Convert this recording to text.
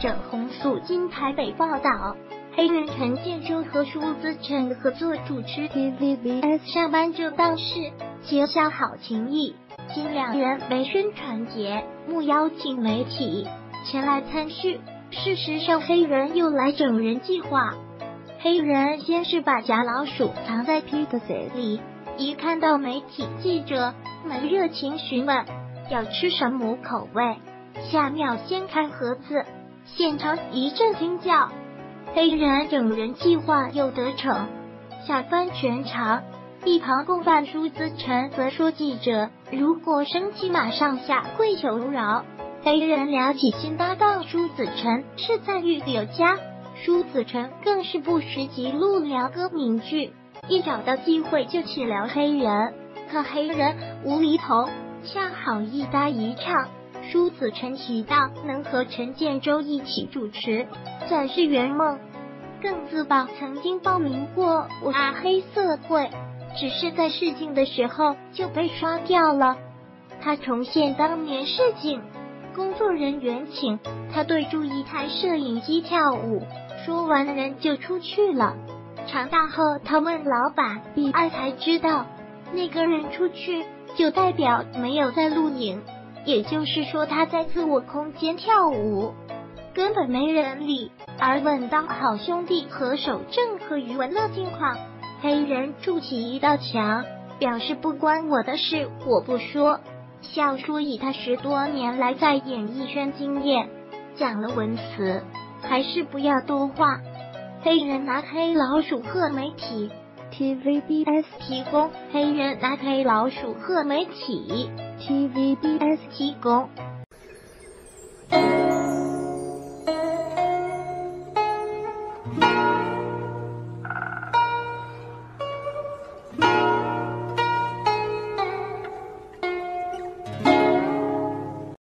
者洪素金台北报道，黑人陈建州和舒子晨合作主持 TVBS 上班这档事，结下好情谊。今两人为宣传节目邀请媒体前来参叙。事实上，黑人又来整人计划。黑人先是把假老鼠藏在披萨嘴里，一看到媒体记者们热情询问要吃什么口味，下秒掀开盒子，现场一阵惊叫。黑人整人计划又得逞，吓翻全场。一旁共犯舒子晨则说：“记者如果生气，马上下跪求饶。”黑人聊起新搭档舒子晨是在育有加，舒子晨更是不时记录聊歌名句，一找到机会就去聊黑人。可黑人无厘头，恰好一搭一唱。舒子晨提到能和陈建州一起主持，算是圆梦。更自曝曾经报名过我阿黑社会，只是在试镜的时候就被刷掉了。他重现当年试镜。工作人员请他对住一台摄影机跳舞，说完人就出去了。长大后，他问老板，比二才知道那个人出去就代表没有在录影，也就是说他在自我空间跳舞，根本没人理。而问到好兄弟何守正和余文乐近况，黑人筑起一道墙，表示不关我的事，我不说。笑说以他十多年来在演艺圈经验，讲了文词，还是不要多话。黑人拿黑老鼠贺媒体 TVBS 提供，黑人拉黑老鼠，贺媒体，TVBS 提供。